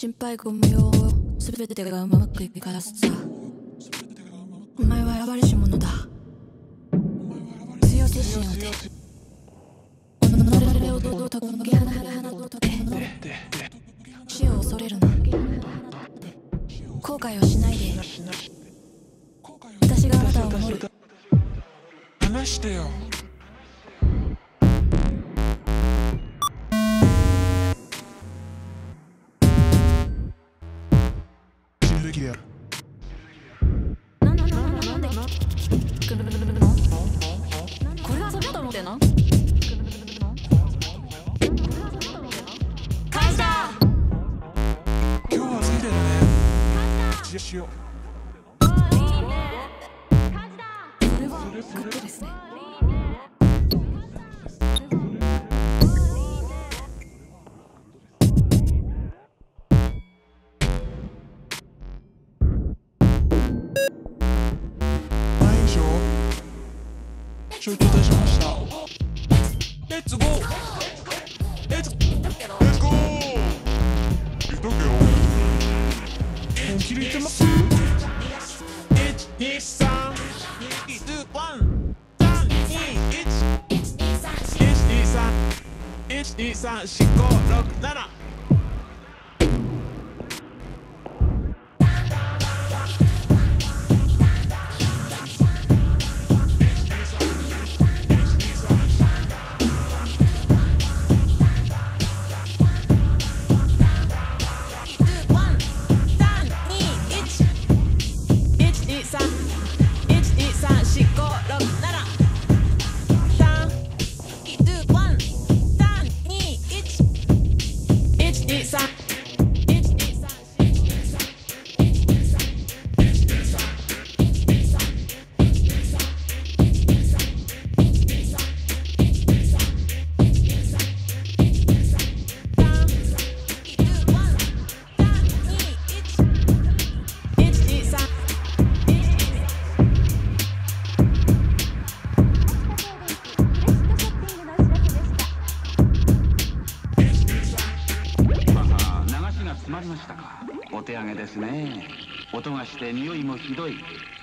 心配ご無用。すべてがうまくいくかずさ。お前は選ばれし者だ。強い精神をて。己を堂々とこのゲラな花をとけ死を恐れるな。後悔をしないで。私があなたを守る。話してよ。ってんの返した今日は次だよねじゃしようこれはグッドですね承知いたしました。レッツゴーレッツレッツゴー言っとけよ本気で言ってます123 1234567ましたか。お手上げですね。音がして匂いもひどい。